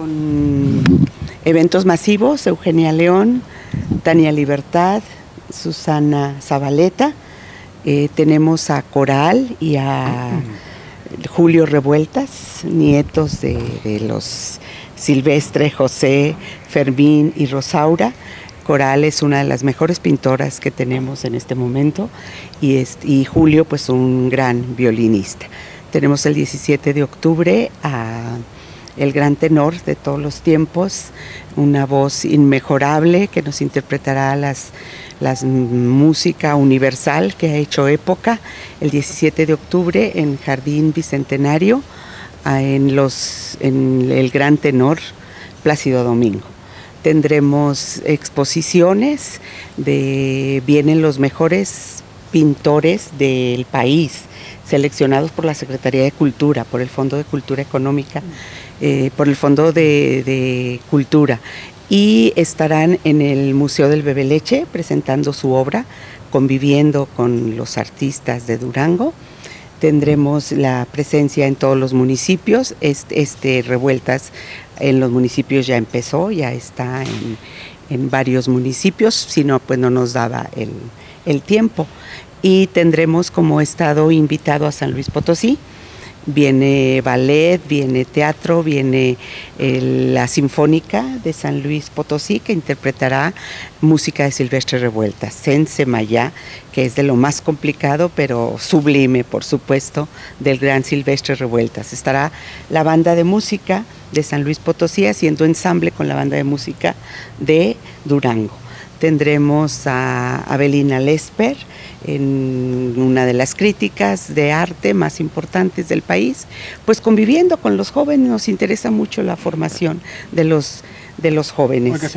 Con eventos masivos, Eugenia León, Tania Libertad, Susana Zabaleta, eh, tenemos a Coral y a Julio Revueltas, nietos de, los Silvestre, José, Fermín y Rosaura. Coral es una de las mejores pintoras que tenemos en este momento y, y Julio pues un gran violinista. Tenemos el 17 de octubre a el gran tenor de todos los tiempos, una voz inmejorable que nos interpretará las, las música universal que ha hecho época el 17 de octubre en Jardín Bicentenario en, los, en el gran tenor Plácido Domingo. Tendremos exposiciones de vienen los mejores pintores del país seleccionados por la Secretaría de Cultura, por el Fondo de Cultura Económica, eh, por el Fondo de, Cultura, y estarán en el Museo del Bebe Leche presentando su obra, conviviendo con los artistas de Durango. Tendremos la presencia en todos los municipios, este, este Revueltas en los municipios ya empezó, ya está en, en varios municipios, si no, pues no nos daba el, el tiempo y tendremos como estado invitado a San Luis Potosí. Viene ballet, viene teatro, viene la Sinfónica de San Luis Potosí que interpretará música de Silvestre Revuelta, Sense Maya, que es de lo más complicado pero sublime, por supuesto, del gran Silvestre Revueltas. Estará la banda de música de San Luis Potosí haciendo ensamble con la banda de música de Durango tendremos a Abelina Lesper en una de las críticas de arte más importantes del país, pues conviviendo con los jóvenes nos interesa mucho la formación de los de los jóvenes.